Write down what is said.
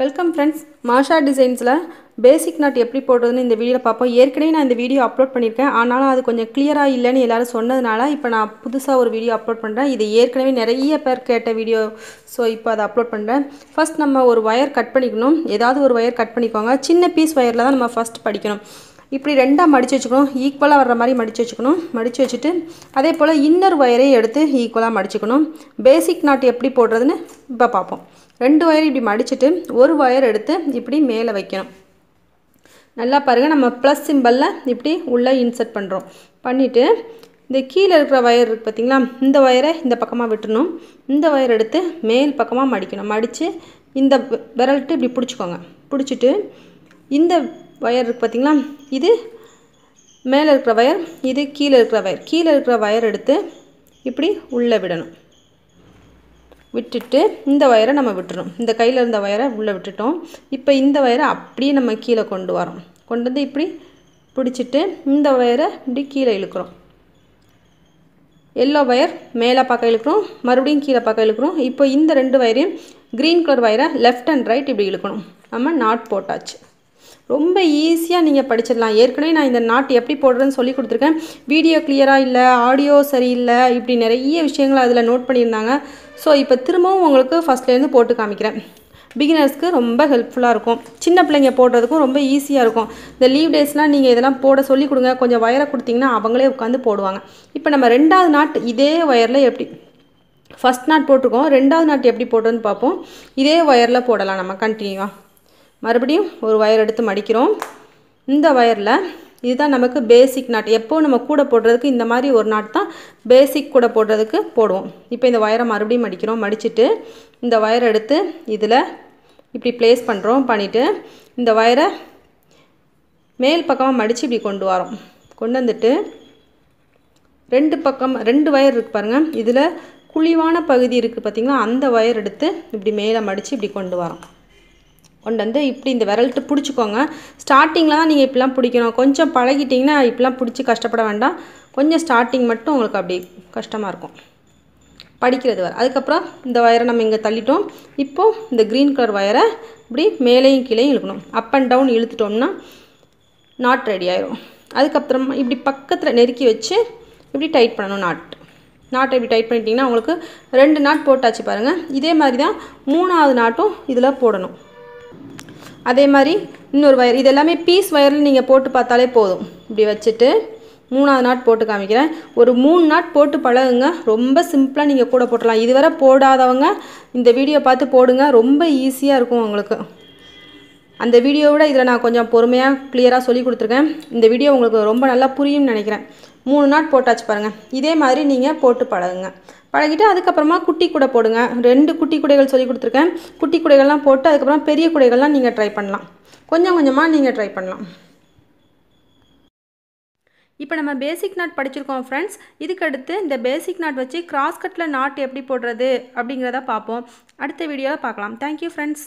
Welcome friends மாஷா டிசைன்ஸில் பேசிக் not எப்படி போடுறதுன்னு இந்த வீடியோவில் பார்ப்போம். ஏற்கனவே நான் இந்த வீடியோ அப்லோட் பண்ணியிருக்கேன். ஆனாலும் அது கொஞ்சம் கிளியராக இல்லைன்னு எல்லோரும் சொன்னதுனால இப்போ நான் புதுசாக ஒரு வீடியோ அப்லோட் பண்ணுறேன் இது ஏற்கனவே நிறைய பேர் கேட்ட வீடியோ ஸோ இப்போ அதை அப்லோட் பண்ணுறேன் ஃபஸ்ட் நம்ம ஒரு ஒயர் கட் பண்ணிக்கணும். ஏதாவது ஒரு ஒயர் கட் பண்ணிக்கோங்க. சின்ன பீஸ் ஒயரில் தான் நம்ம ஃபஸ்ட் படிக்கணும். இப்படி ரெண்டாக மடித்து வச்சுக்கணும். ஈக்குவலாக வர்ற மாதிரி மடித்து வச்சுக்கணும். மடித்து வச்சுட்டு அதே போல் இன்னர் ஒயரையும் எடுத்து ஈக்குவலாக மடிச்சுக்கணும். பேசிக் நாட் எப்படி போடுறதுன்னு இப்போ பார்ப்போம் ரெண்டு ஒயர் இப்படி மடிச்சுட்டு ஒரு ஒயர் எடுத்து இப்படி மேலே வைக்கணும். நல்லா பாருங்கள் நம்ம ப்ளஸ் சிம்பிளில் இப்படி உள்ளே இன்சர்ட் பண்ணுறோம் பண்ணிவிட்டு இந்த கீழே இருக்கிற ஒயர் இருக்குது பார்த்திங்களா இந்த ஒயரை இந்த பக்கமாக விட்டுணும் இந்த ஒயர் எடுத்து மேல் பக்கமாக மடிக்கணும். மடித்து இந்த விரல்ட்டு இப்படி பிடிச்சிக்கோங்க. பிடிச்சிட்டு இந்த ஒயர் இருக்குது பார்த்திங்களா இது மேலே இருக்கிற ஒயர் இது கீழே இருக்கிற ஒயர் கீழே இருக்கிற ஒயர் எடுத்து இப்படி உள்ளே விடணும். விட்டுட்டு இந்த ஒயரை நம்ம விட்டுறோம். இந்த கையில் இருந்த ஒயரை உள்ளே விட்டுட்டோம். இப்போ இந்த ஒயரை அப்படியே நம்ம கீழே கொண்டு வரோம். கொண்டு வந்து இப்படி பிடிச்சிட்டு இந்த ஒயரை இப்படி கீழே இழுக்கிறோம். எல்லோ ஒயர் மேலே பக்கம் இழுக்கிறோம். மறுபடியும் கீழே பக்கம் இழுக்கிறோம். இப்போ இந்த ரெண்டு வயரையும் க்ரீன் கலர் வயரை லெஃப்ட் அண்ட் ரைட் இப்படி இழுக்கணும். நம்ம நாட் போட்டாச்சு. ரொம்ப ஈஸியாக நீங்கள் படிச்சிடலாம். ஏற்கனவே நான் இந்த நாட் எப்படி போடுறதுன்னு சொல்லி கொடுத்துருக்கேன். வீடியோ கிளியராக இல்லை ஆடியோ சரியில்லை இப்படி நிறைய விஷயங்கள் அதில் நோட் பண்ணியிருந்தாங்க. ஸோ இப்போ திரும்பவும் உங்களுக்கு ஃபஸ்ட்லேருந்து போட்டு காமிக்கிறேன். பிகினர்ஸ்க்கு ரொம்ப ஹெல்ப்ஃபுல்லாக இருக்கும். சின்ன பிள்ளைங்க போடுறதுக்கும் ரொம்ப ஈஸியாக இருக்கும். இந்த லீவ் டேஸ்லாம் நீங்கள் இதெல்லாம் போட சொல்லி கொடுங்க. கொஞ்சம் ஒயரை கொடுத்தீங்கன்னா அவங்களே உட்காந்து போடுவாங்க. இப்போ நம்ம ரெண்டாவது நாட் இதே ஒயரில் எப்படி ஃபஸ்ட் நாட் போட்டிருக்கோம். ரெண்டாவது நாட் எப்படி போடுறதுன்னு பார்ப்போம். இதே ஒயரில் போடலாம் நம்ம கண்டினியூவாக மறுபடியும் ஒரு ஒயர் எடுத்து மடிக்கிறோம். இந்த ஒயரில் இதுதான் நமக்கு பேசிக் நாட் எப்போ நம்ம கூட போடுறதுக்கு இந்த மாதிரி ஒரு நாட் தான் பேசிக் கூட போடுறதுக்கு போடுவோம். இப்போ இந்த ஒயரை மறுபடியும் மடிக்கிறோம். மடிச்சுட்டு இந்த ஒயரை எடுத்து இதில் இப்படி ப்ளேஸ் பண்ணுறோம் பண்ணிவிட்டு இந்த ஒயரை மேல் பக்கமாக மடித்து இப்படி கொண்டு வரோம். கொண்டு வந்துட்டு ரெண்டு பக்கம் ரெண்டு ஒயர் இருக்குது பாருங்கள் இதில் குழிவான பகுதி இருக்குது பார்த்திங்களா அந்த ஒயர் எடுத்து இப்படி மேலே மடித்து இப்படி கொண்டு வரோம். கொண்டு வந்து இப்படி இந்த விரல்ட்டு பிடிச்சிக்கோங்க. ஸ்டார்டிங்கில் தான் நீங்கள் இப்படிலாம் பிடிக்கணும். கொஞ்சம் பழகிட்டிங்கன்னா இப்படிலாம் பிடிச்சி கஷ்டப்பட வேண்டாம். கொஞ்சம் ஸ்டார்டிங் மட்டும் உங்களுக்கு அப்படி கஷ்டமாக இருக்கும். படிக்கிறது வர. அதுக்கப்புறம் இந்த ஒயரை நம்ம இங்கே தள்ளிட்டோம். இப்போது இந்த க்ரீன் கலர் ஒயரை இப்படி மேலேயும் கீழேயும் இழுக்கணும். அப் அண்ட் டவுன் இழுத்துட்டோம்னா நாட் ரெடி ஆயிரும். அதுக்கப்புறமா இப்படி பக்கத்தில் நெருக்கி வச்சு இப்படி டைட் பண்ணணும் நாட் நாட்டை இப்படி டைட் பண்ணிட்டிங்கன்னா உங்களுக்கு ரெண்டு நாட் போட்டாச்சு பாருங்கள் இதே மாதிரி தான் மூணாவது நாட்டும் இதில் போடணும். அதே மாதிரி இன்னொரு ஒயர் இது எல்லாமே பீஸ் ஒயரில் நீங்கள் போட்டு பார்த்தாலே போதும். இப்படி வச்சுட்டு மூணாவது நாட் போட்டு காமிக்கிறேன். ஒரு மூணு நாட் போட்டு பழகுங்க. ரொம்ப சிம்பிளாக நீங்கள் கூட போட்டுடலாம் இதுவரை போடாதவங்க இந்த வீடியோ பார்த்து போடுங்க. ரொம்ப ஈஸியாக இருக்கும் உங்களுக்கு. அந்த வீடியோவோட இதில் நான் கொஞ்சம் பொறுமையாக கிளியராக சொல்லி கொடுத்துருக்கேன். இந்த வீடியோ உங்களுக்கு ரொம்ப நல்லா புரியும்னு நினைக்கிறேன். மூணு நாட் போட்டாச்சு பாருங்கள் இதே மாதிரி நீங்கள் போட்டு பழகுங்க. பழகிட்டு அதுக்கப்புறமா குட்டி கூடை போடுங்க. ரெண்டு குட்டி குடைகள் சொல்லி கொடுத்துருக்கேன். குட்டி குடைகள்லாம் போட்டு அதுக்கப்புறம் பெரிய குடைகள்லாம் நீங்கள் ட்ரை பண்ணலாம். கொஞ்சம் கொஞ்சமாக நீங்கள் ட்ரை பண்ணலாம். இப்போ நம்ம பேசிக் நாட் படிச்சிருக்கோம் ஃப்ரெண்ட்ஸ் இதுக்கு அடுத்து இந்த பேசிக் நாட் வச்சு கிராஸ் கட்டில் நாட் எப்படி போடுறது அப்படிங்கிறத பார்ப்போம். அடுத்த வீடியோவில் பார்க்கலாம். Thank you friends